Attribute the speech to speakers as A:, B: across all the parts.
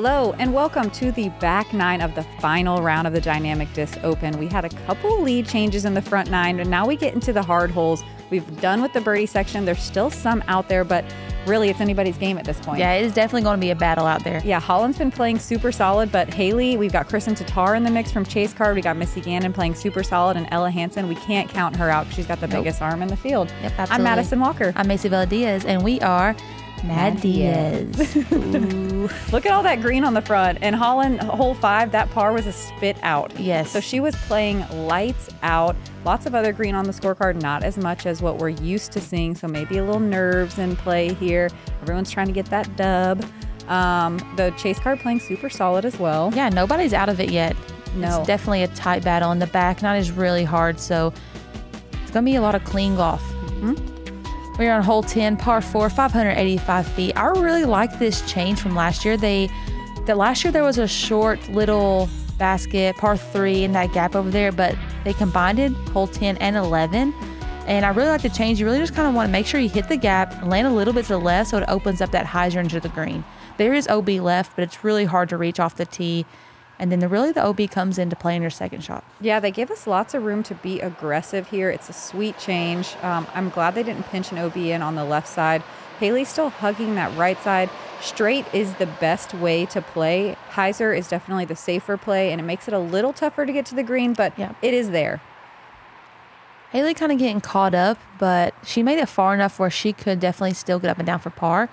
A: Hello, and welcome to the back nine of the final round of the Dynamic Disc Open. We had a couple lead changes in the front nine, and now we get into the hard holes. We've done with the birdie section. There's still some out there, but really it's anybody's game at this point.
B: Yeah, it is definitely going to be a battle out there.
A: Yeah, Holyn's been playing super solid, but Hailey, we've got Kristin Tattar in the mix from Chase Card. We got Missy Gannon playing super solid, and Ella Hansen. We can't count her out. She's got the
B: Nope.
A: biggest arm in the field.
B: Yep,
A: I'm. Madison Walker.
B: I'm Macy Bella Diaz, and we are Mad, Diaz.
A: Look at all that green on the front. And Holyn, hole five, that par was a spit out.
B: Yes.
A: So she was playing lights out. Lots of other green on the scorecard, not as much as what we're used to seeing. So maybe a little nerves in play here. Everyone's trying to get that dub. Um, the chase card playing super solid as well.
B: yeah, nobody's out of it yet.
A: No.
B: It's definitely a tight battle, and the back nine is really hard, so it's going to be a lot of clean golf. We're on hole 10, par 4, 585 feet. I really like this change from last year. They, that last year there was a short little basket, par 3, in that gap over there, but they combined it, hole 10 and 11. And I really like the change. You really just kind of want to make sure you hit the gap, land a little bit to the left so it opens up that hyzer into the green. There is OB left, but it's really hard to reach off the tee. And then the really the OB comes into play in your second shot.
A: Yeah, they give us lots of room to be aggressive here. It's a sweet change. Um, I'm glad they didn't pinch an OB in on the left side. Hailey's still hugging that right side. Straight is the best way to play. Hyzer is definitely the safer play, and it makes it a little tougher to get to the green, but
B: Yeah.
A: it is there.
B: Hailey kind of getting caught up, but she made it far enough where she could definitely still get up and down for par.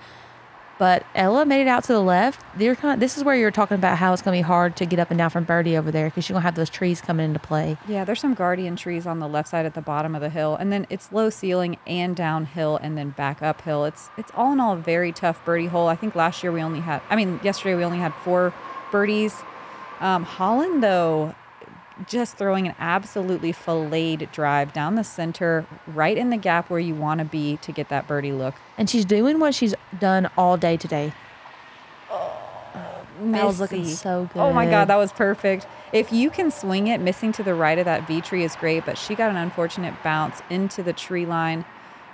B: But Ella made it out to the left. They're kind of, this is where you're talking about how it's going to be hard to get up and down from birdie over there because you're going to have those trees coming into play.
A: Yeah, there's some guardian trees on the left side at the bottom of the hill, and then it's low ceiling and downhill, and then back uphill. It's it's all in all a very tough birdie hole. I think last year we only had, I mean, yesterday we only had four birdies. Um, Holland though, just throwing an absolutely filleted drive down the center, right in the gap where you want to be to get that birdie look.
B: And she's doing what she's done all day today. Oh, That was looking so
A: Oh my. God, that was perfect. If you can swing it, missing to the right of that V tree is great, but she got an unfortunate bounce into the tree line.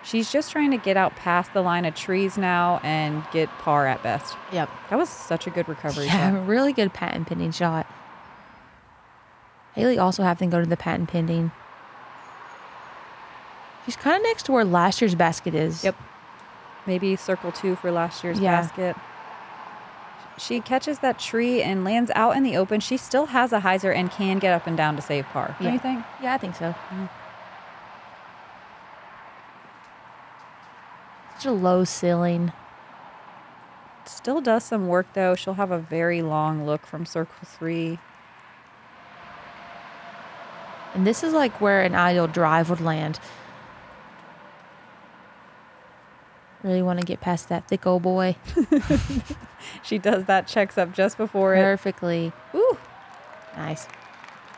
A: She's just trying to get out past the line of trees now and get par at best.
B: Yep.
A: That was such a good recovery
B: Yeah,
A: shot.
B: really good patent pending shot. Hailey also having to go to the patent pending. She's kind of next to where last year's basket is.
A: Yep. Maybe circle two for last year's
B: Yeah.
A: basket. She catches that tree and lands out in the open. She still has a hyzer and can get up and down to save par. Don't you think?
B: Yeah, I think so. Mm-hmm. Such a low ceiling.
A: Still does some work though. She'll have a very long look from circle three.
B: And this is like where an ideal drive would land. Really want to get past that thick old boy
A: She does that, checks up just before it.
B: perfectly.
A: Ooh.
B: Nice.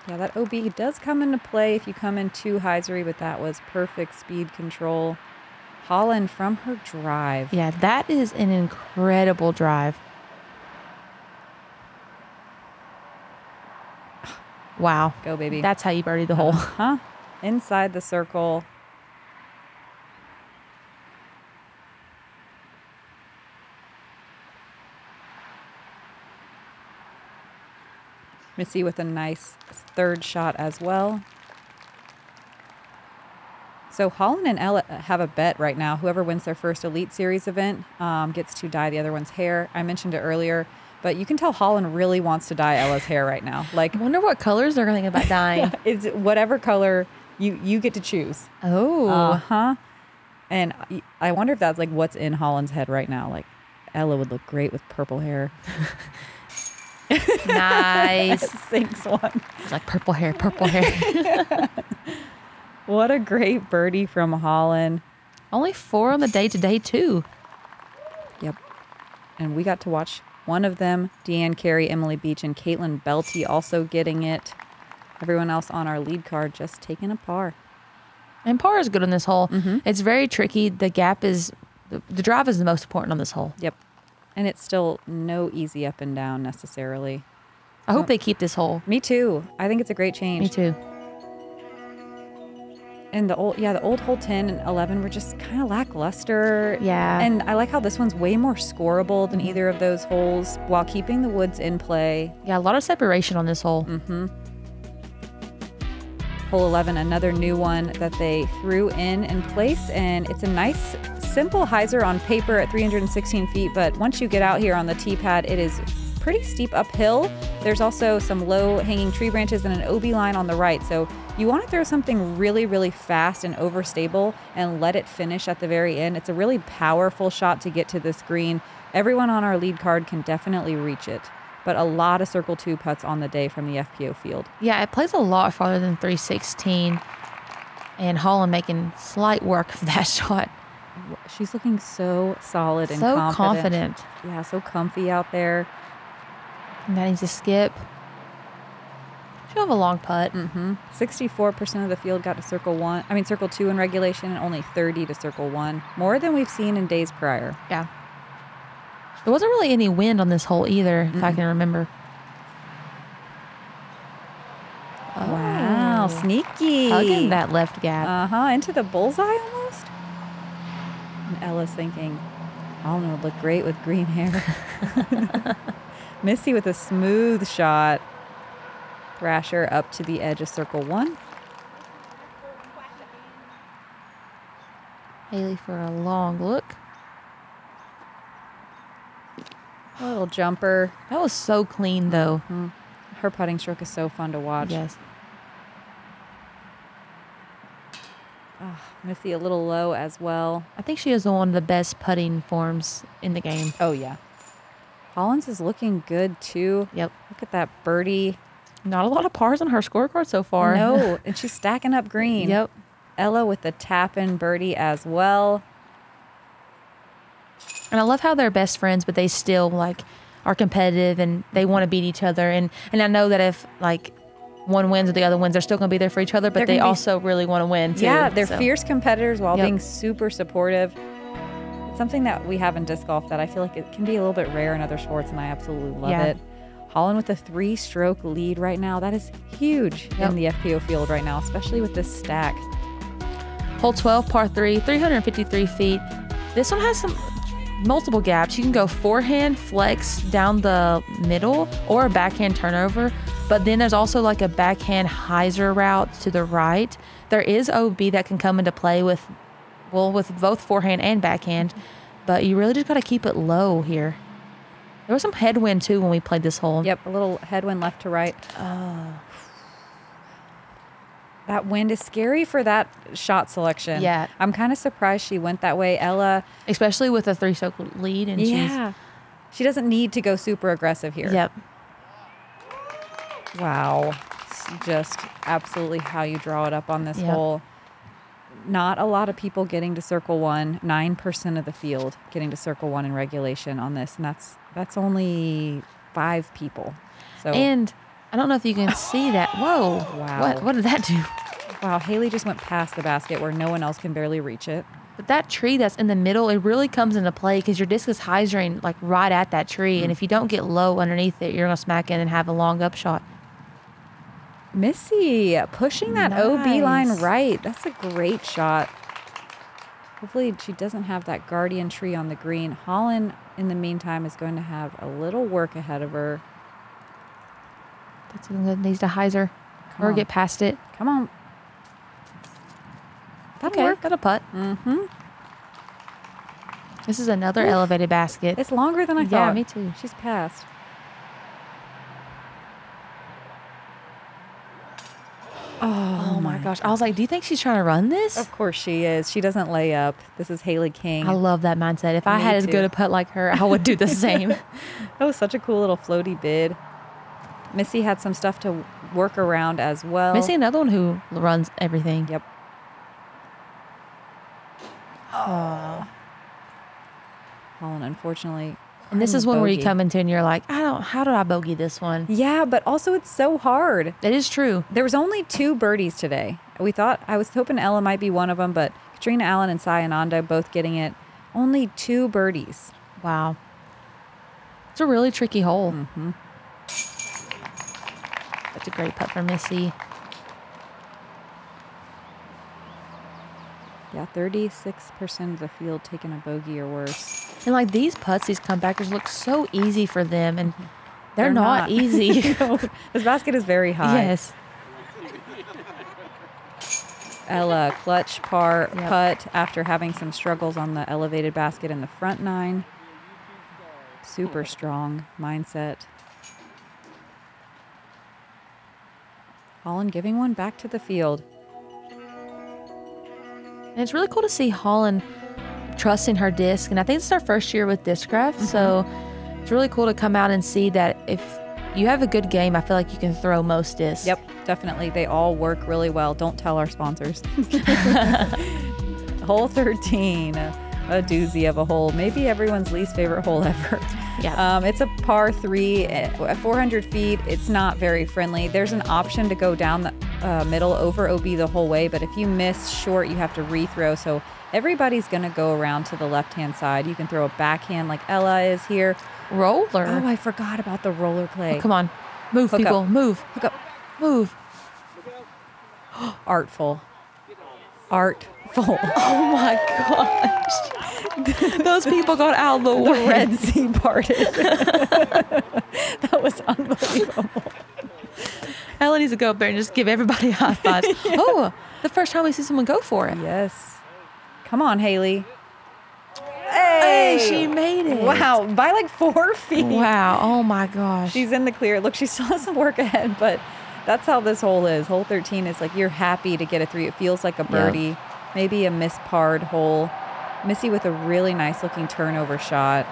A: Yeah, that OB does come into play if you come in too hyzery, but that was perfect speed control. Holyn from her drive.
B: Yeah, that is an incredible drive. Wow.
A: Go, baby.
B: That's how you birdie the hole.
A: huh? Inside the circle. Missy with a nice third shot as well. So Holyn and Ella have a bet right now. Whoever wins their first Elite Series event um, gets to dye the other one's hair. I mentioned it earlier, but you can tell Holyn really wants to dye Ella's hair right now. Like
B: I wonder what colors they're going about dyeing.
A: it's whatever color you you get to choose.
B: Oh.
A: Uh huh. And I- I wonder if that's like what's in Holyn's head right now. Like Ella would look great with purple hair.
B: nice.
A: Thanks, one.
B: It's like purple hair, purple hair.
A: What a great birdie from Holyn.
B: Only four on the day today, too.
A: Yep. And we got to watch one of them, Deann Carey, Emily Beach, and Caitlin Belty also getting it. Everyone else on our lead card just taking a par.
B: And par is good on this hole. Mm-hmm. It's very tricky. The gap is, the, the drive is the most important on this hole.
A: Yep. And it's still no easy up and down necessarily.
B: I hope they keep this hole.
A: Me too. I think it's a great change.
B: Me too.
A: And the old, yeah, the old hole 10 and 11 were just kind of lackluster.
B: Yeah.
A: And I like how this one's way more scoreable than either of those holes while keeping the woods in play.
B: Yeah, a lot of separation on this hole.
A: Mm-hmm. Hole 11, another new one that they threw in in place, and it's a nice, simple hyzer on paper at 316 feet. But once you get out here on the tee pad, it is pretty steep uphill. There's also some low hanging tree branches and an OB line on the right. So you want to throw something really, really fast and overstable and let it finish at the very end. It's a really powerful shot to get to this green. Everyone on our lead card can definitely reach it but a lot of circle two putts on the day from the FPO field.
B: Yeah, it plays a lot farther than 316. And Holyn making slight work of that shot.
A: She's looking so solid and
B: so
A: confident.
B: confident.
A: Yeah, so comfy out there.
B: And that needs to skip. She'll have a long putt.
A: Mm-hmm. 64% of the field got to circle one. I mean, circle two in regulation, and only 30 to circle one. More than we've seen in days prior.
B: Yeah. There wasn't really any wind on this hole either, if I can remember.
A: Wow,
B: Oh.
A: sneaky.
B: Hugging that left gap.
A: Uh huh. Into the bullseye almost. And Ella's thinking, Holyn would look great with green hair. Missy with a smooth shot. Thrasher up to the edge of circle one.
B: Haley for a long look.
A: A little jumper.
B: That was so clean, though. Mm-hmm.
A: Her putting stroke is so fun to watch.
B: Yes.
A: Ah, Missy a little low as well.
B: I think she is one of the best putting forms in the game.
A: Oh, yeah. Holyn's is looking good too.
B: Yep.
A: Look at that birdie.
B: Not a lot of pars on her scorecard so far.
A: No, and she's stacking up green.
B: yep.
A: Ella with the tap in birdie as well.
B: And I love how they're best friends, but they still like are competitive and they want to beat each other. And and I know that if like one wins or the other wins, they're still gonna be there for each other, but
A: They're
B: they
A: gonna be-
B: also really want to win too.
A: Yeah, they're
B: so.
A: fierce competitors while
B: Yep.
A: being super supportive. Something that we have in disc golf that I feel like it can be a little bit rare in other sports, and I absolutely love
B: Yeah.
A: it. Holyn with a three stroke lead right now. That is huge
B: Yep.
A: in the FPO field right now, especially with this stack.
B: Hole 12, par 3, 353 feet. This one has some multiple gaps. You can go forehand flex down the middle or a backhand turnover, but then there's also like a backhand hyzer route to the right. There is OB that can come into play with, well, with both forehand and backhand, but you really just got to keep it low here. There was some headwind too when we played this hole.
A: Yep, a little headwind left to right.
B: Oh.
A: That wind is scary for that shot selection.
B: Yeah.
A: I'm kind of surprised she went that way. Ella,
B: Especially with a three stroke lead and
A: yeah. She doesn't need to go super aggressive here.
B: Yep.
A: Wow. It's just absolutely how you draw it up on this
B: Yep.
A: hole. Not a lot of people getting to circle one. Nine percent of the field getting to circle one in regulation on this, and that's that's only five people. So
B: And I don't know if you can see that. Whoa.
A: Wow.
B: What, what did that do?
A: wow, Hailey just went past the basket where no one else can barely reach it.
B: But that tree that's in the middle, it really comes into play because your disc is hyzering like right at that tree. And mm. if you don't get low underneath it, you're going to smack in and have a long upshot.
A: Missy pushing that OB line right. That's a great shot. Hopefully, she doesn't have that guardian tree on the green. Holyn, in the meantime, is going to have a little work ahead of her.
B: That's good. Needs to hyzer or
A: on.
B: get past it.
A: Come on. That'll
B: Okay.
A: work.
B: That'll putt.
A: Mm-hmm.
B: This is another elevated basket.
A: It's longer than I
B: Yeah,
A: thought.
B: me too.
A: She's passed.
B: Oh, oh my gosh. I was like, do you think she's trying to run this?
A: Of course she is. She doesn't lay up. This is Hailey King.
B: I love that mindset. If I
A: Me
B: had as
A: too.
B: good a putt like her, I would do the same.
A: that was such a cool little floaty bid. Missy had some stuff to work around as well.
B: Missy, another one who runs everything.
A: Yep. Oh. Holyn, unfortunately.
B: And this
A: caught
B: is one where you come into and you're like, I don't, how did I bogey this one?
A: Yeah, but also it's so hard.
B: It is true.
A: There was only two birdies today. We thought I was hoping Ella might be one of them, but Catrina Allen and Sai Ananda both getting it. Only two birdies.
B: Wow. It's a really tricky hole.
A: Mm-hmm.
B: That's a great putt for Missy.
A: Yeah, 36% of the field taking a bogey or worse.
B: And like these putts, these comebackers look so easy for them, and mm-hmm. they're, not, easy.
A: No, this basket is very high.
B: yes.
A: Ella clutch par
B: Yep.
A: putt after having some struggles on the elevated basket in the front nine. Super strong mindset. Holyn giving one back to the field.
B: And it's really cool to see Holyn trusting her disc. And I think it's our first year with Discraft. So mm-hmm. it's really cool to come out and see that if you have a good game, I feel like you can throw most discs.
A: Yep, definitely. They all work really well. Don't tell our sponsors. hole 13, a doozy of a hole. Maybe everyone's least favorite hole ever.
B: Yeah.
A: Um, it's a par three at 400 feet. It's not very friendly. There's an option to go down the uh, middle over OB the whole way, but if you miss short, you have to rethrow. So everybody's going to go around to the left hand side. You can throw a backhand like Ella is here.
B: Roller.
A: Oh, I forgot about the roller play.
B: Come on. Move,
A: Hook up.
B: people. Move.
A: Hook up.
B: Move.
A: Artful. Artful.
B: Oh my gosh. Those people got out of the
A: the. Red Sea parted. that was unbelievable.
B: Ella needs to go up there and just give everybody high fives. Oh, the first time we see someone go for it.
A: Yes. Come on, Hailey.
B: Hey, she made it.
A: Wow, by like four feet.
B: Wow. Oh my gosh.
A: She's in the clear. Look, she still has some work ahead, but that's how this hole is. Hole 13 is like you're happy to get a three. It feels like a birdie, maybe a misparred hole. Missy with a really nice looking turnover shot.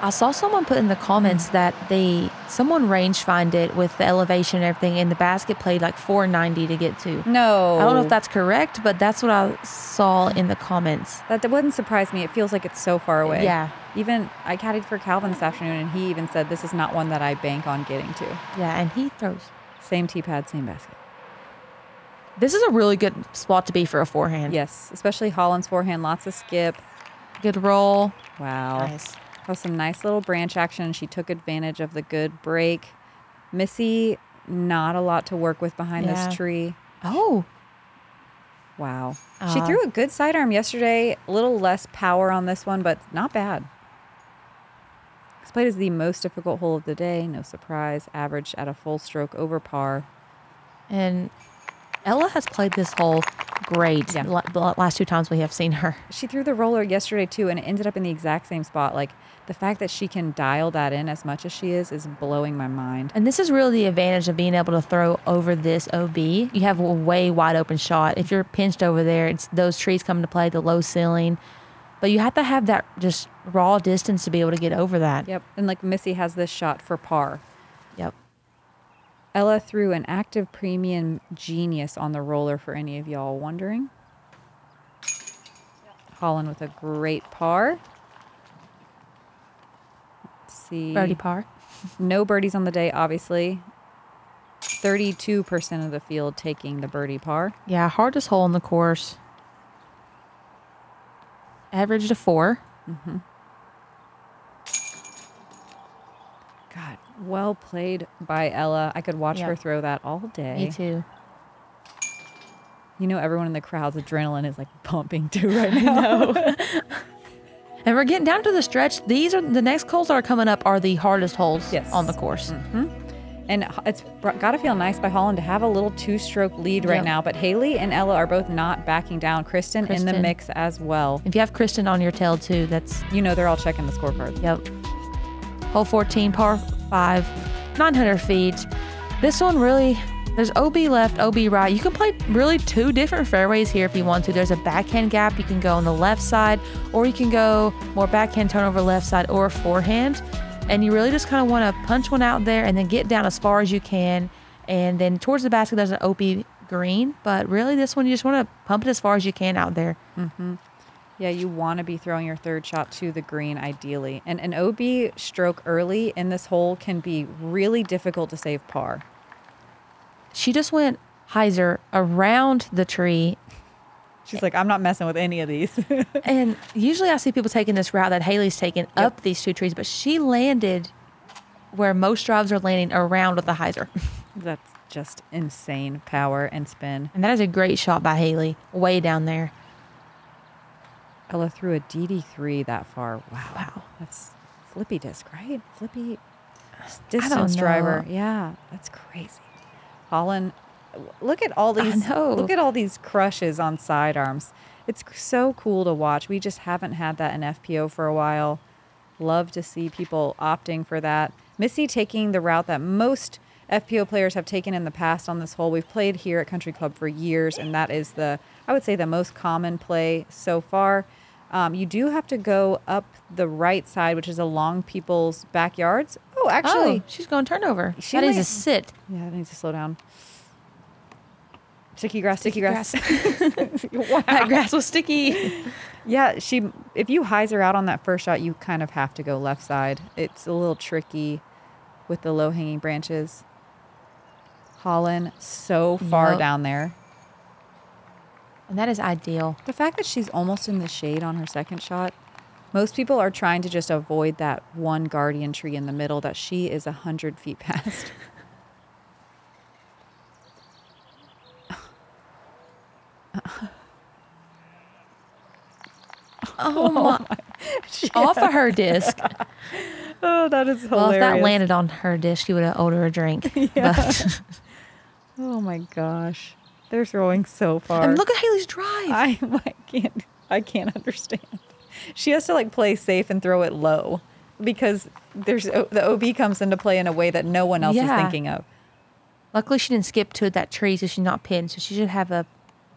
B: I saw someone put in the comments that they someone range find it with the elevation and everything, and the basket played like 490 to get to.
A: No.
B: I don't know if that's correct, but that's what I saw in the comments.
A: That, that wouldn't surprise me. It feels like it's so far away.
B: Yeah.
A: Even I caddied for Calvin this afternoon, and he even said this is not one that I bank on getting to.
B: Yeah, and he throws.
A: Same tee pad, same basket.
B: This is a really good spot to be for a forehand.
A: Yes, especially Holyn's forehand, lots of skip.
B: Good roll.
A: Wow.
B: Nice.
A: That was some nice little branch action. She took advantage of the good break. Missy, not a lot to work with behind
B: Yeah.
A: this tree.
B: Oh,
A: Wow. she
B: Uh,
A: threw a good sidearm yesterday. A little less power on this one, but not bad. This played is the most difficult hole of the day. No surprise. Averaged at a full stroke over par.
B: and Ella has played this hole great.
A: Yeah.
B: The last two times we have seen her.
A: She threw the roller yesterday too, and it ended up in the exact same spot. Like the fact that she can dial that in as much as she is is blowing my mind.
B: And this is really the advantage of being able to throw over this OB. You have a way wide open shot. If you're pinched over there, it's those trees come to play, the low ceiling. But you have to have that just raw distance to be able to get over that.
A: Yep. And like Missy has this shot for par. Ella threw an active premium genius on the roller for any of y'all wondering. Holyn with a great par. Let's see.
B: Birdie par.
A: No birdies on the day, obviously. 32% of the field taking the birdie par.
B: Yeah, hardest hole in the course. Averaged a four.
A: God, well played by Ella. I could watch
B: Yep.
A: her throw that all day.
B: Me too.
A: You know, everyone in the crowd's adrenaline is like pumping too right now.
B: And we're getting down to the stretch. These are the next holes that are coming up are the hardest holes
A: Yes.
B: on the course. Mm-hmm.
A: And it's got to feel nice by Holyn to have a little two stroke lead right
B: Yep.
A: now. But Hailey and Ella are both not backing down. Kristin, in the mix as well.
B: If you have Kristin on your tail too, that's
A: You know, they're all checking the scorecards.
B: Yep. Hole 14, par 5, 900 feet. This one really, there's OB left, OB right. You can play really two different fairways here if you want to. There's a backhand gap. You can go on the left side, or you can go more backhand turnover left side or forehand. And you really just kind of want to punch one out there and then get down as far as you can. And then towards the basket, there's an OB green. But really, this one, you just want to pump it as far as you can out there. Mm-hmm.
A: Yeah, you want to be throwing your third shot to the green ideally. And an OB stroke early in this hole can be really difficult to save par.
B: She just went hyzer around the tree
A: She's like, I'm not messing with any of these.
B: And usually I see people taking this route that Hailey's taken up these two trees, but she landed where most drives are landing around with the hyzer.
A: That's just insane power and spin.
B: And that is a great shot by Hailey, way down there.
A: Ella threw a DD3 that far. Wow.
B: Wow.
A: That's flippy disc, right? Flippy distance driver. Yeah, that's crazy. Holyn, look at all
B: I
A: these.
B: know.
A: Look at all these crushes on sidearms. It's so cool to watch. We just haven't had that in FPO for a while. Love to see people opting for that. Missy taking the route that most FPO players have taken in the past on this hole. We've played here at Country Club for years, and that is the, I would say, the most common play so far. Um, you do have to go up the right side, which is along people's backyards. Oh, actually,
B: oh, she's going turnover.
A: She
B: that is
A: might-
B: a sit.
A: yeah, it needs to slow down. Sticky grass, sticky,
B: Sticky
A: grass.
B: That grass was sticky.
A: Yeah, she. If you hyzer out on that first shot, you kind of have to go left side. It's a little tricky with the low hanging branches. Holyn so far
B: Yep.
A: down there.
B: And that is ideal.
A: The fact that she's almost in the shade on her second shot. Most people are trying to just avoid that one guardian tree in the middle that she is a hundred feet past.
B: Oh, oh my! Off of her disc.
A: oh, that is hilarious.
B: Well, if that landed on her disc, she would have owed her a drink. But
A: Oh my gosh, they're throwing so far.
B: and look at Hailey's drive.
A: I, I can't I can't understand. She has to like play safe and throw it low because there's the OB comes into play in a way that no one else is thinking of.
B: Luckily, she didn't skip to that tree, so she's not pinned. So she should have a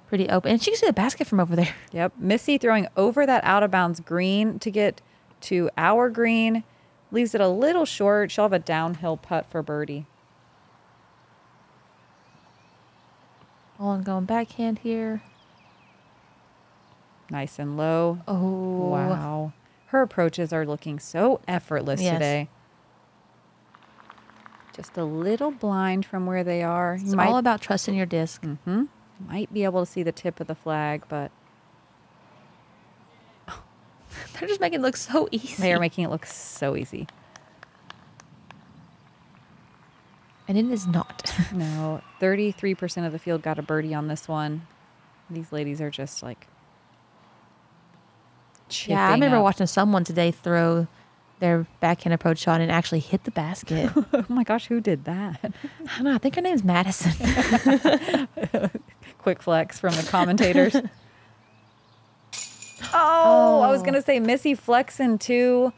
B: pretty open. And she can see the basket from over there.
A: Yep, Missy throwing over that out of bounds green to get to our green leaves it a little short. She'll have a downhill putt for birdie.
B: Holyn going backhand here.
A: Nice and low.
B: Oh,
A: Wow. Her approaches are looking so effortless
B: Yes.
A: today. Just a little blind from where they are.
B: It's
A: might,
B: all about trusting your disc.
A: hmm might be able to see the tip of the flag, but
B: They're just making it look so easy.
A: they are making it look so easy.
B: And it is not.
A: No, 33% of the field got a birdie on this one. These ladies are just like
B: yeah, I remember
A: up.
B: watching someone today throw their backhand approach shot and actually hit the basket.
A: Oh my gosh, who did that?
B: I don't know. I think her name's Madison.
A: Quick flex from the commentators. oh, I was
B: Oh.
A: going to say Missy flexing too.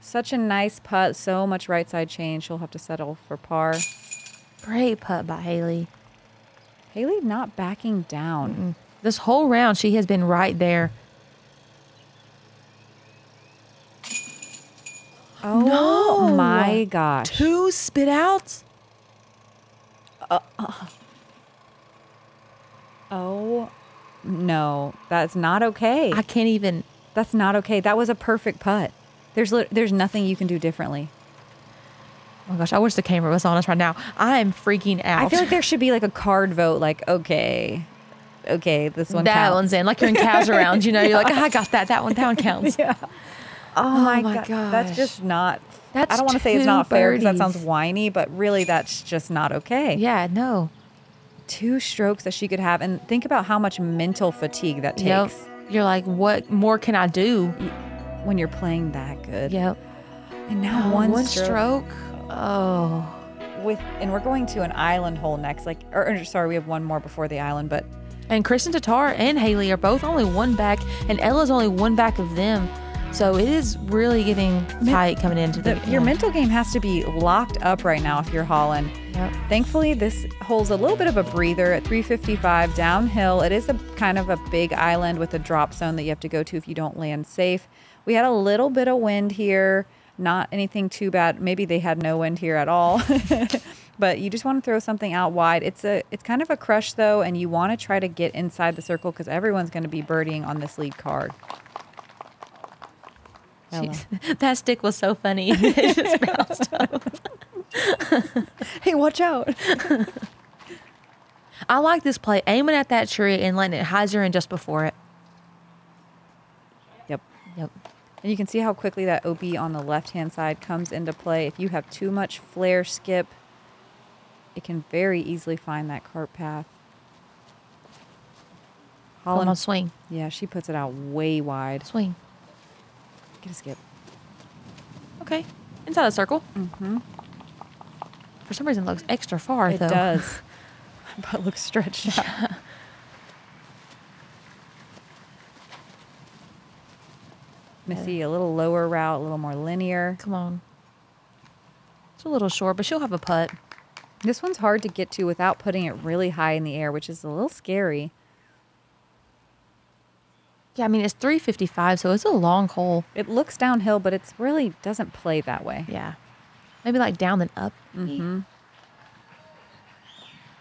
A: Such a nice putt. So much right side change. She'll have to settle for par.
B: Great putt by Hailey.
A: Hailey not backing down.
B: This whole round, she has been right there.
A: Oh
B: No.
A: my gosh.
B: Two spit outs. Uh, uh.
A: Oh no, that's not okay.
B: I can't even.
A: That's not okay. That was a perfect putt. There's there's nothing you can do differently.
B: Oh my gosh, I wish the camera was on us right now. I'm freaking out.
A: I feel like there should be like a card vote. Like okay, okay, this one
B: that
A: counts.
B: one's in. Like you're in cows around, you know. You're like, "Ah, I got that. That one, that one counts.
A: Yeah. Oh, my,
B: my
A: god. That's just not.
B: That's
A: I don't want to say it's
B: two
A: not fair because that sounds whiny, but really that's just not okay.
B: Yeah, no.
A: Two strokes that she could have, and think about how much mental fatigue that takes
B: Yep. You're like, what more can I do?
A: When you're playing that good.
B: Yep.
A: And now
B: Oh,
A: one,
B: one
A: stroke.
B: stroke. Oh.
A: with, and we're going to an island hole next. Like, or, or sorry, we have one more before the island, but
B: And Kristin Tattar and Hailey are both only one back, and Ella's only one back of them. So it is really getting tight coming into the.
A: the, your mental game has to be locked up right now if you're Holyn.
B: Yep.
A: Thankfully, this holds a little bit of a breather at 355 downhill. It is a kind of a big island with a drop zone that you have to go to if you don't land safe. We had a little bit of wind here, not anything too bad. Maybe they had no wind here at all. but you just want to throw something out wide. It's a it's kind of a crush though, and you want to try to get inside the circle because everyone's going to be birdieing on this lead card. Ella.
B: That stick was so funny. It just bounced off.
A: hey, watch out!
B: I like this play, aiming at that tree and letting it hyzer in just before it.
A: Yep.
B: Yep.
A: And you can see how quickly that OB on the left hand side comes into play. If you have too much flare skip, it can very easily find that cart path. Holyn.
B: on, swing,
A: Yeah, she puts it out way wide.
B: swing.
A: Get a skip.
B: Okay, inside the circle.
A: Mm-hmm.
B: For some reason, it looks extra far
A: It
B: though.
A: does. but looks stretched out. Missy, a little lower route, a little more linear.
B: Come on. It's a little short, but she'll have a putt.
A: This one's hard to get to without putting it really high in the air, which is a little scary.
B: Yeah, I mean it's 355, so it's a long hole.
A: It looks downhill, but it's really doesn't play that way.
B: Yeah, maybe like down then up.
A: Mm-hmm.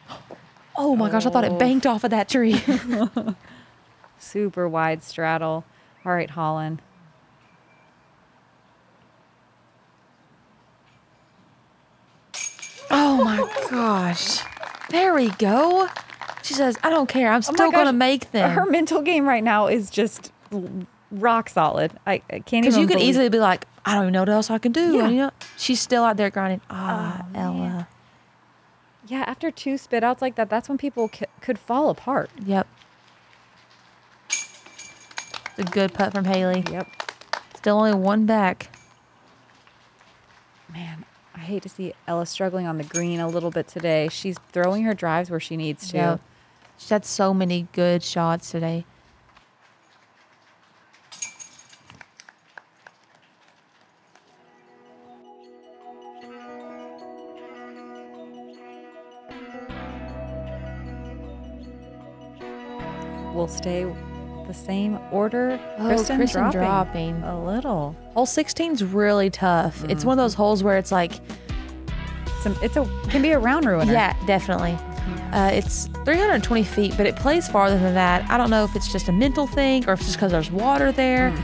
B: Oh my gosh, I thought
A: Oh.
B: it banked off of that tree.
A: Super wide straddle. All right, Holyn.
B: oh my gosh. There we go. She says, I don't care. I'm
A: Oh
B: still
A: my
B: going to make them.
A: Her mental game right now is just rock solid. I, I can't even.
B: Because you could
A: believe-
B: easily be like, I don't even know what else I can do.
A: Yeah.
B: You know, she's still out there grinding. Ah,
A: Oh,
B: Ella.
A: man. Yeah, after two spit outs like that, that's when people c- could fall apart.
B: Yep. It's a good putt from Hailey.
A: Yep.
B: Still only one back.
A: Man, hate to see Ella struggling on the green a little bit today. She's throwing her drives where she needs to.
B: She's had so many good shots today.
A: We'll stay the same order.
B: Oh,
A: Kristin,
B: Kristin
A: dropping,
B: dropping.
A: a little.
B: Hole 16's really tough. It's mm. one of those holes where it's like,
A: It's a, it's a can be a round ruiner.
B: yeah, definitely. Uh, it's 320 feet, but it plays farther than that. I don't know if it's just a mental thing or if it's just because there's water there,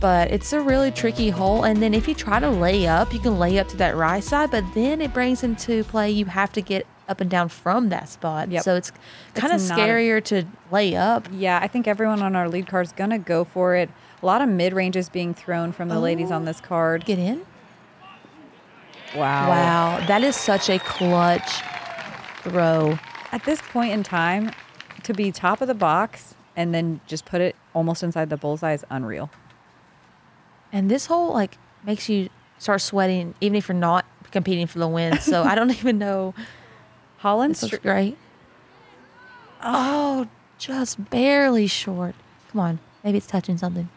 B: but it's a really tricky hole. And then if you try to lay up, you can lay up to that right side, but then it brings into play you have to get up and down from that spot.
A: Yep.
B: So it's kind of
A: not a-
B: scarier to lay up.
A: Yeah, I think everyone on our lead card is gonna go for it. A lot of mid ranges being thrown from the ladies on this card.
B: Get in.
A: Wow.
B: Wow, that is such a clutch throw.
A: At this point in time, to be top of the box and then just put it almost inside the bullseye is unreal.
B: And this hole like makes you start sweating even if you're not competing for the win. So I don't even know.
A: Holyn's
B: This looks great. Oh. oh, just barely short. Come on, maybe it's touching something.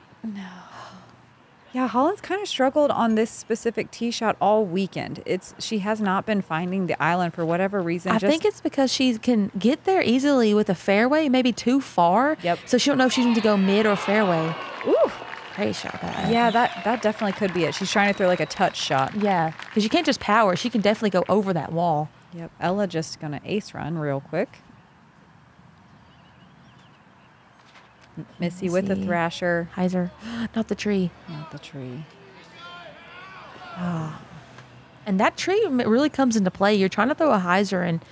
A: Yeah, Holyn's kind of struggled on this specific tee shot all weekend. It's she has not been finding the island for whatever reason.
B: I
A: just,
B: think it's because she can get there easily with a fairway, maybe too far.
A: Yep.
B: So she don't know if she needs to go mid or fairway.
A: Ooh,
B: Great shot. That.
A: yeah, that that definitely could be it. She's trying to throw like a touch shot.
B: Yeah, because you can't just power. She can definitely go over that wall.
A: Yep, Ella just gonna ace run real quick. Missy with the
B: Missy.
A: thrasher,
B: Hyzer, not the tree.
A: not the tree. Ah.
B: And that tree really comes into play. You're trying to throw a hyzer, and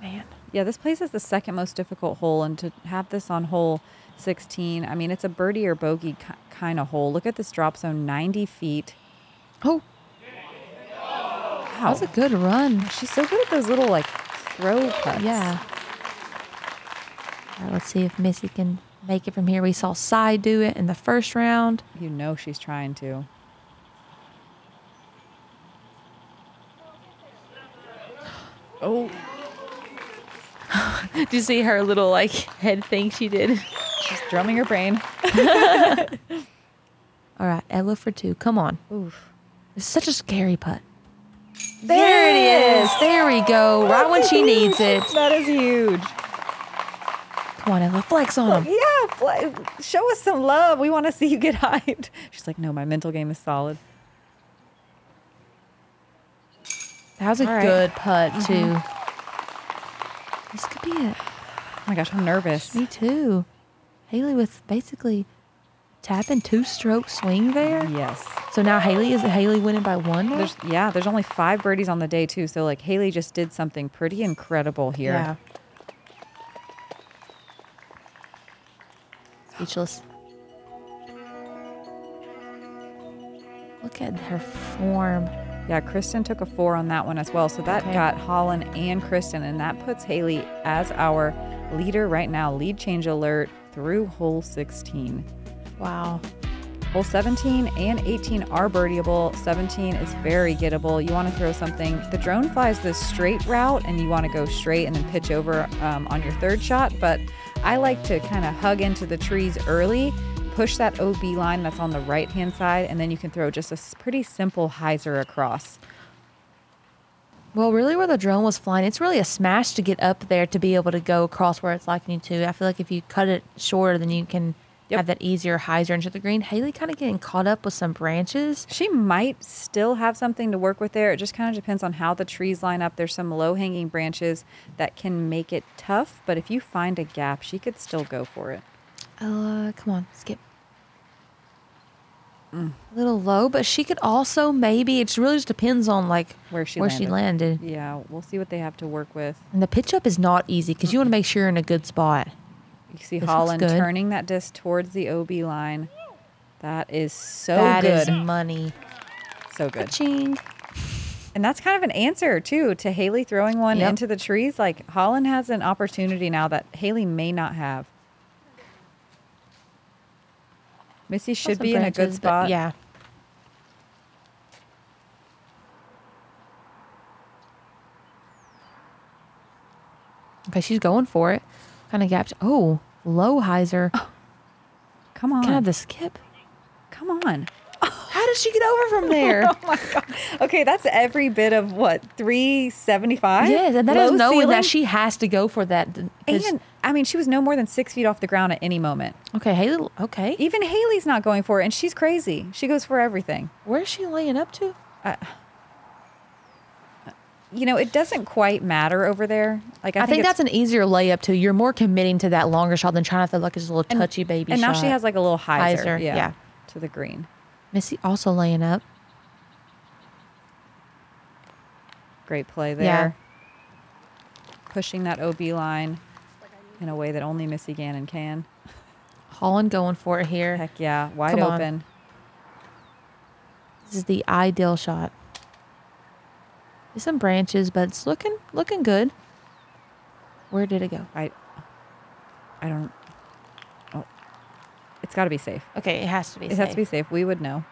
B: man,
A: Yeah, this place is the second most difficult hole, and to have this on hole 16, I mean, it's a birdie or bogey kind of hole. Look at this drop zone, 90 feet.
B: oh,
A: Wow,
B: that was a good run.
A: she's so good at those little like throw putts.
B: Yeah. Right, let's see if Missy can make it from here. We saw Sai do it in the first round.
A: you know she's trying to. Oh,
B: do you see her little like head thing she did?
A: she's drumming her brain.
B: All right, Ella for two. Come on.
A: Oof.
B: It's such a scary putt.
A: There it is.
B: There we go. Right when she needs it.
A: That is huge.
B: Come on, Ella. Flex on him.
A: Yeah, show us some love. We want to see you get hyped. She's like, no, my mental game is solid.
B: That was a
A: right.
B: good putt, mm-hmm. too. This could be it.
A: Oh my gosh, I'm nervous.
B: Me too. Hailey with basically tapping two stroke swing there.
A: Yes.
B: So now Hailey is Hailey winning by one.
A: There's yeah, there's only five birdies on the day too. So like Hailey just did something pretty incredible here.
B: Yeah. Speechless. Look at her form.
A: Yeah, Kristin took a four on that one as well. So that
B: Okay.
A: got Holyn and Kristin, and that puts Hailey as our leader right now. Lead change alert through hole 16.
B: Wow.
A: Hole 17 and 18 are birdieable. 17 is very gettable. You want to throw something. The drone flies the straight route, and you want to go straight and then pitch over um, on your third shot. But I like to kind of hug into the trees early, push that OB line that's on the right hand side, and then you can throw just a pretty simple hyzer across.
B: Well, really, where the drone was flying, it's really a smash to get up there to be able to go across where it's liking you to. I feel like if you cut it shorter, then you can
A: Yep.
B: have that easier hyzer into the green. Hailey kind of getting caught up with some branches.
A: She might still have something to work with there. It just kind of depends on how the trees line up. There's some low hanging branches that can make it tough, but if you find a gap, she could still go for it.
B: Uh, come on, skip. A little low, but she could also maybe. It really just depends on like
A: Where she
B: where she
A: landed.
B: landed.
A: Yeah, we'll see what they have to work with.
B: And the pitch up is not easy because you want to make sure you're in a good spot.
A: You see
B: This Holyn
A: turning that disc towards the OB line. That is so
B: That
A: good.
B: That is money.
A: so good.
B: Ching.
A: And that's kind of an answer too to Hailey throwing one
B: Yep.
A: into the trees. Like Holyn has an opportunity now that Hailey may not have. Missy should be in a good spot.
B: Yeah. Okay, she's going for it. Kind of gaps. Oh, low hyzer. Oh.
A: Come on.
B: Can I have the skip?
A: Come on.
B: How did she get over from there?
A: Oh my god. Okay, that's every bit of what, 375?
B: yes, and that is knowing
A: ceiling?
B: that she has to go for that.
A: And I mean, she was no more than six feet off the ground at any moment.
B: okay, Hailey. Okay,
A: Even Hailey's not going for it, and she's crazy. She goes for everything.
B: where's she laying up to?
A: Uh, You know, it doesn't quite matter over there. Like I,
B: I, think,
A: it's-
B: that's an easier layup too. You're more committing to that longer shot than trying to feel like it's a little
A: and-
B: touchy baby.
A: And now she has like a little hyzer,
B: Hyzer,
A: yeah,
B: yeah.
A: to the green.
B: Missy also laying up.
A: Great play there. Pushing that OB line in a way that only Missy Gannon can.
B: Holyn going for it here.
A: Heck yeah, wide
B: Come on.
A: open.
B: This is the ideal shot. Some branches, but it's looking looking good. Where did it go?
A: I, I don't. Oh, it's got to be safe.
B: Okay, it has to be.
A: It has to be safe. We would know.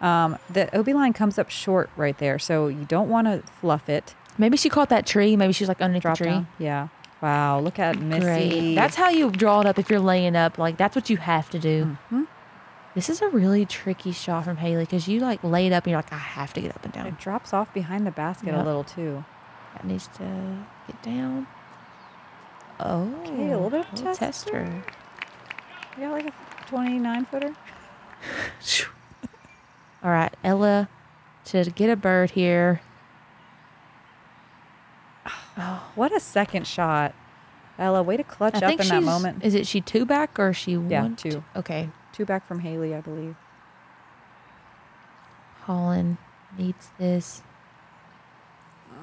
A: Um, the OB line comes up short right there, so you don't want to fluff it.
B: Maybe she caught that tree. Maybe she's like underneath
A: Drop
B: the tree.
A: down. Yeah. Wow. Look at Missy.
B: Great. That's how you draw it up if you're laying up. Like that's what you have to do.
A: Mhm.
B: This is a really tricky shot from Hailey because you like laid up and you're like, I have to get up and down.
A: It drops off behind the basket a little too.
B: That needs to get down. Oh,
A: Okay, a little bit of
B: little
A: tester. You got like a 29 footer.
B: All right, Ella to get a bird here. Oh.
A: What a second shot. Ella, way to clutch
B: I
A: up in that moment.
B: Is it she two back or is she
A: Yeah,
B: one?
A: two.
B: Okay,
A: Two back from Hailey, I believe.
B: Holyn needs this.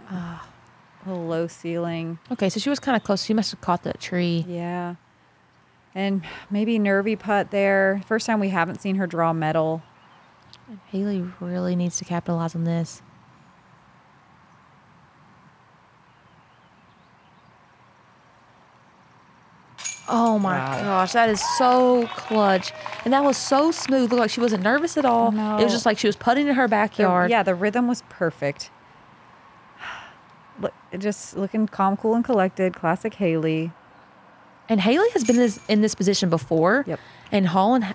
A: Ah, A little low ceiling.
B: Okay, so she was kind of close. She must have caught that tree.
A: Yeah. And maybe nervy putt there. First time we haven't seen her draw metal.
B: Hailey really needs to capitalize on this. Oh my
A: Wow.
B: gosh, that is so clutch. And that was so smooth. Looked like she wasn't nervous at all. It was just like she was putting in her
A: The-
B: backyard.
A: yeah, the rhythm was perfect. Look, just looking calm, cool, and collected. Classic Hailey.
B: And Hailey has been this, in this position before.
A: Yep.
B: And Holyn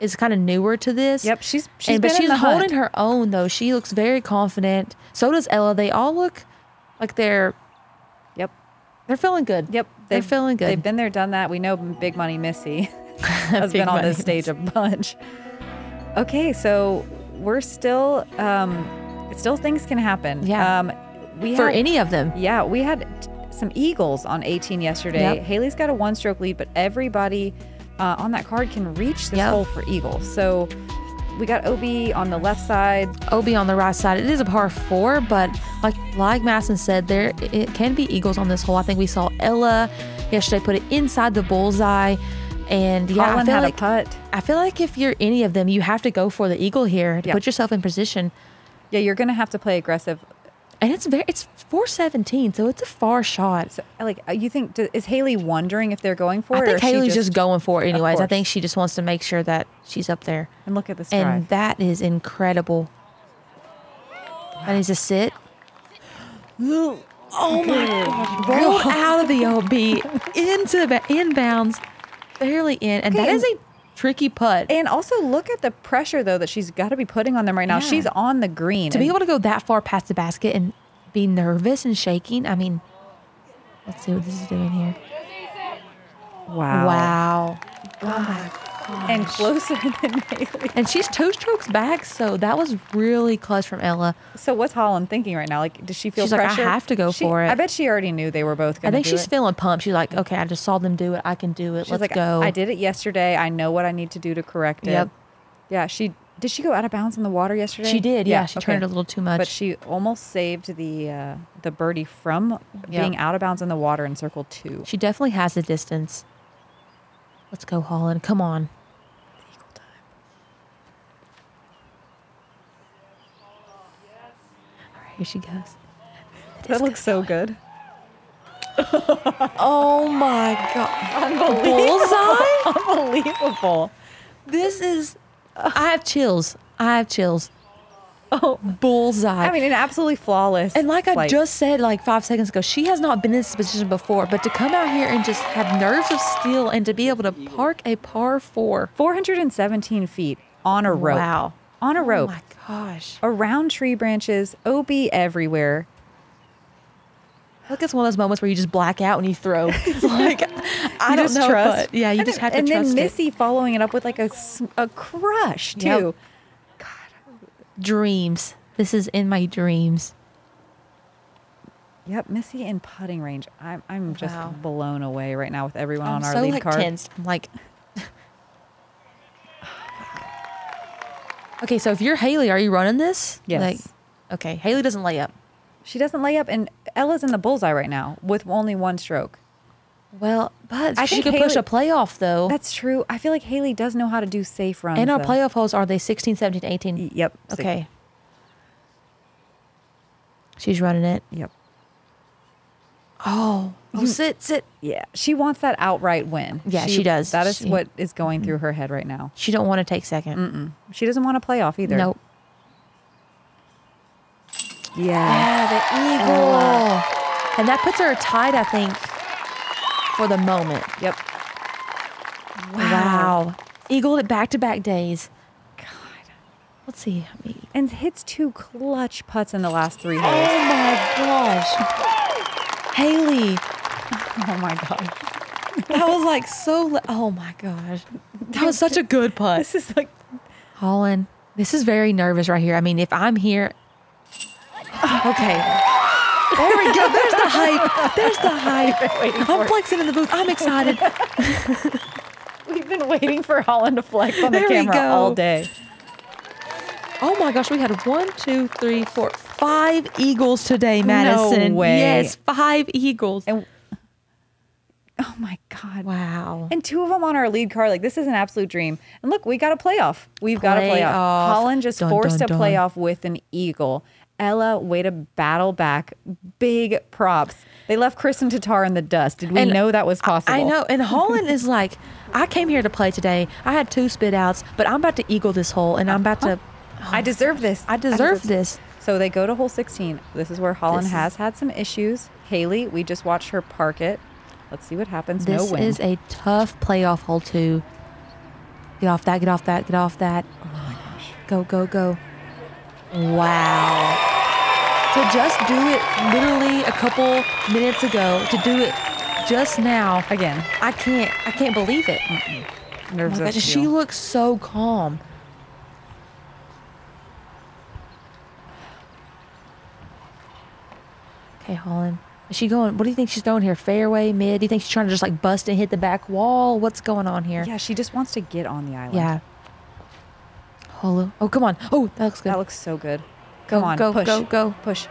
B: is kind of newer to this.
A: Yep, she's she's
B: and, but she's
A: the
B: holding
A: hunt.
B: her own though. She looks very confident. So does Ella. They all look like they're they're feeling good.
A: yep.
B: They're feeling good.
A: They've been there, done that. We know Big Money Missy has been on this stage a bunch. Okay, so we're still, um, still things can happen.
B: Yeah.
A: Um, we
B: For
A: had-
B: any of them.
A: Yeah, we had t- some eagles on 18 yesterday.
B: Yep.
A: Hailey's got a one stroke lead, but everybody uh, on that card can reach this
B: Yep.
A: hole for Eagle. So we got OB on the left side.
B: OB on the right side. It is a par four, but like like Masson said, there it can be eagles on this hole. I think we saw Ella yesterday put it inside the bullseye, and yeah, I feel like
A: putt.
B: I feel like if you're any of them, you have to go for the eagle here to put yourself in position.
A: Yeah, you're going to have to play aggressive.
B: And it's very it's 417, so it's a far shot.
A: So, like, uh, you think is Hailey wondering if they're going for
B: I
A: it? or
B: think
A: is
B: Hailey's just, going for it anyways. I think she just wants to make sure that she's up there.
A: And look at this drive.
B: And that is incredible. That needs to sit. Oh my gosh. Roll out of the OB into the inbounds, barely in. And that
A: Okay,
B: is a tricky putt.
A: And also look at the pressure though that she's got to be putting on them right now.
B: Yeah.
A: She's on the green.
B: to be able to go that far past the basket and be nervous and shaking, I mean, let's see what this is doing here.
A: wow.
B: Wow. Oh my
A: And closer than Hailey.
B: And she's two strokes back, so that was really clutch from Ella.
A: So what's Holyn thinking right now? Like, does she feel
B: She's like, I
A: pressure?
B: have to go
A: She-
B: for it.
A: I bet she already knew they were both
B: I
A: going to
B: think
A: do
B: she's
A: it.
B: feeling pumped. She's like, okay, I just saw them do it. I can do it.
A: She's
B: Let's
A: like,
B: go.
A: I did it yesterday. I know what I need to do to correct it.
B: Yep.
A: Yeah. She did. She go out of bounds in the water yesterday.
B: She did. Yeah, she
A: okay.
B: turned a little too much.
A: But she almost saved the uh, the birdie from
B: Yep.
A: being out of bounds in the water in circle two.
B: She definitely has the distance. Let's go, Holyn. Come on.
A: Eagle time.
B: All right, here she goes.
A: That looks so good.
B: Oh my god.
A: Unbelievable.
B: Bullseye?
A: Unbelievable.
B: This is. I have chills. I have chills.
A: Oh,
B: Bullseye.
A: I mean, an absolutely flawless.
B: and like I
A: flight.
B: just said like five seconds ago, she has not been in this position before. But to come out here and just have nerves of steel and to be able to park a par four.
A: 417 feet on a rope.
B: Wow.
A: On a oh rope.
B: Oh my gosh.
A: around tree branches, OB everywhere.
B: Look, it's one of those moments where you just black out when you throw. like I
A: You
B: don't know,
A: trust.
B: but yeah, you
A: And
B: just have to trust.
A: and then
B: it.
A: Missy following it up with like a, a crush too.
B: Yep. Dreams. This is in my dreams.
A: Yep, Missy in putting range. I'm I'm just
B: Wow.
A: blown away right now with everyone
B: I'm
A: on our
B: so
A: lead
B: like
A: card.
B: tensed. I'm like. Okay, so if you're Hailey, are you running this?
A: Yes.
B: Like, okay, Hailey doesn't lay up.
A: She doesn't lay up, and Ella's in the bullseye right now with only one stroke.
B: Well, but
A: I
B: she could push a playoff though.
A: That's true. I feel like Hailey does know how to do safe runs.
B: and our
A: though.
B: playoff holes are they 16, 17, 18?
A: Y- Yep.
B: Okay. She's running it.
A: Yep.
B: Oh, oh sit, sit.
A: Yeah. She wants that outright win.
B: Yeah, she does.
A: That is
B: She-
A: what is going through her head right now.
B: She don't want to take 2nd
A: She doesn't want to play off either.
B: Nope.
A: Yeah.
B: Yeah, the eagle. And that puts her tied, I think, for the moment.
A: Yep.
B: Wow. Eagle it back to back days.
A: God.
B: Let's see.
A: And hits two clutch putts in the last three
B: oh
A: holes.
B: Oh my gosh. Hailey.
A: Oh my god.
B: That was like so. Oh my gosh. That was such a good putt.
A: This is like
B: Holyn, this is very nervous right here. I mean, if I'm here. Okay. Oh there we go. There's the hype. There's the hype. I'm flexing in the booth. I'm excited.
A: we've been waiting for Holyn to flex on the
B: There
A: camera all day.
B: Oh my gosh, we had one, two, three, four, five eagles today, Madison.
A: way.
B: Yes, five eagles.
A: And oh my god.
B: Wow.
A: And two of them on our lead card. Like this is an absolute dream. And look, we got a playoff. We've got a playoff.
B: Playoff.
A: Holyn just
B: Dun,
A: forced
B: dun,
A: a
B: dun.
A: playoff with an eagle. Ella, way to battle back. Big props. They left Kristin Tattar in the dust. Did we
B: And
A: know that was possible?
B: I know. And Holyn is like, I came here to play today. I had two spit outs, but I'm about to eagle this hole and I'm about to.
A: I deserve this.
B: I deserve this.
A: So they go to hole 16. This is where Holyn
B: This is-
A: has had some issues. Hailey, we just watched her park it. Let's see what happens.
B: This
A: no
B: is a tough playoff hole, too. Get off that, get off that, get off that. Oh my gosh. Go, go, go. Wow. To just do it literally a couple minutes ago, to do it just now,
A: Again,
B: I can't, I can't believe it. Oh
A: nerves
B: my
A: of
B: gosh, she looks so calm. Okay, Holyn. Is she going? What do you think she's throwing here? Fairway, mid? Do you think she's trying to just like bust and hit the back wall? What's going on here?
A: Yeah, she just wants to get on the island.
B: Yeah. Holo. Oh, come on. Oh, that looks good.
A: That looks so good.
B: Go,
A: Come on,
B: go,
A: push.
B: go, go.
A: Push.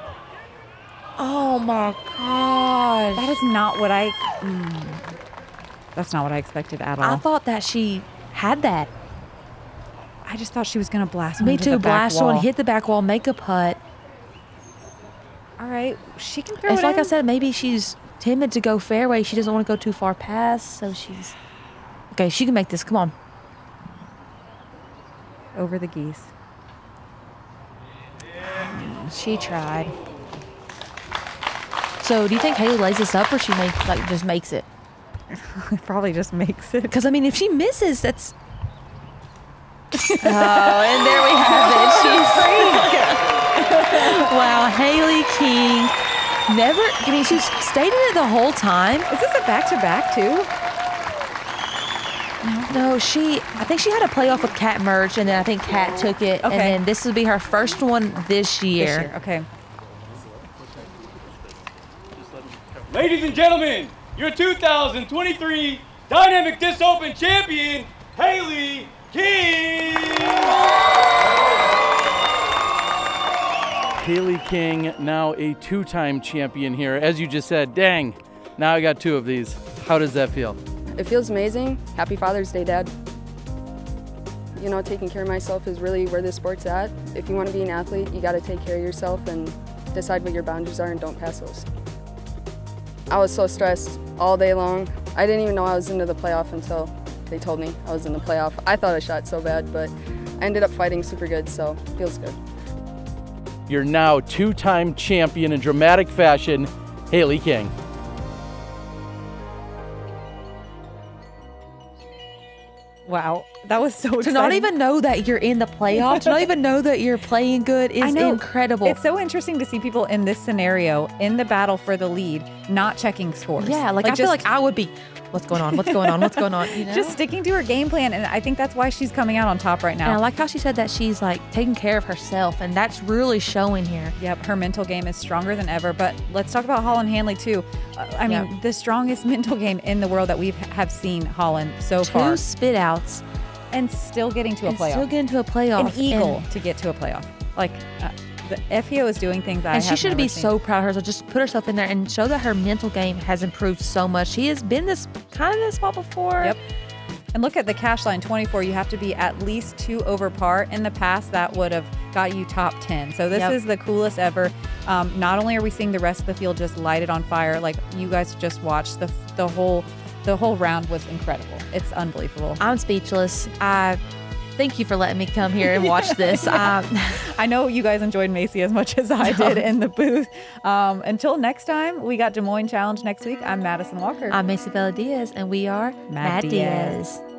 B: oh my gosh.
A: That is not what I. Mm, that's not what I expected at all.
B: I thought that she had that.
A: I just thought she was gonna blast one
B: Me too.
A: the back
B: Blast one, hit the back wall, make a putt.
A: All right, she can throw
B: It's
A: it
B: like I said, maybe she's timid to go fairway. She doesn't want to go too far past, so she's okay. She can make this. Come on.
A: over the geese.
B: She tried. So, do you think Hailey lays this up, or she make, like just makes it?
A: It probably just makes it.
B: Because I mean, if she misses, that's. oh, and there we have it. She's wow, Hailey King. Never. I mean, she's stayed in it the whole time.
A: Is this a back to back too?
B: No, she. I think she had a playoff with Cat Merge, and then I think Cat took it, and
A: Okay.
B: then this will be her first one this year.
A: This year. Okay.
C: Ladies and gentlemen, your 2023 Dynamic Disc Open champion, Hailey King!
D: Hailey King, now a two time champion here. As you just said, dang, now I got two of these. How does that feel?
E: It feels amazing. Happy Father's Day, Dad. You know, taking care of myself is really where this sport's at. If you want to be an athlete, you got to take care of yourself and decide what your boundaries are and don't pass those. I was so stressed all day long. I didn't even know I was into the playoff until they told me I was in the playoff. I thought I shot so bad, but I ended up fighting super good, so feels good.
D: You're now two time champion in dramatic fashion, Hailey King.
A: Wow, that was so
B: To not even know that you're in the playoff, to not even know that you're playing good is
A: know.
B: incredible.
A: It's so interesting to see people in this scenario in the battle for the lead not checking scores.
B: yeah, like, I feel like I would be. What's going on? What's going on? What's going on? You know?
A: just sticking to her game plan, and I think that's why she's coming out on top right now.
B: And I like how she said that she's like taking care of herself, and that's really showing here.
A: Yep, her mental game is stronger than ever. But let's talk about Holyn Handley too. Uh, I mean,
B: Yeah.
A: the strongest mental game in the world that we have seen Holyn so
B: Two
A: far,
B: spit outs,
A: and still getting to a
B: and
A: playoff.
B: still getting to a playoff.
A: An eagle
B: and-
A: to get to a playoff. Like uh, the FPO is doing things I
B: And she should be
A: seen.
B: so proud of herself. Just put herself in there and show that her mental game has improved so much. She has been this kind of this spot before.
A: Yep. And look at the cash line 24. You have to be at least two over par. In the past, that would have got you top 10. So this
B: Yep.
A: is the coolest ever. Um, not only are we seeing the rest of the field just lighted on fire, like you guys just watched, the the whole the whole round was incredible. It's unbelievable.
B: I'm speechless. I thank you for letting me come here and watch this. Um,
A: I know you guys enjoyed Macie as much as I did in the booth. Um, until next time, we got Des Moines Challenge next week. I'm Madison Walker.
B: I'm Macie Velediaz, and we are
A: Mad
B: Mad
A: Diaz.
B: Diaz.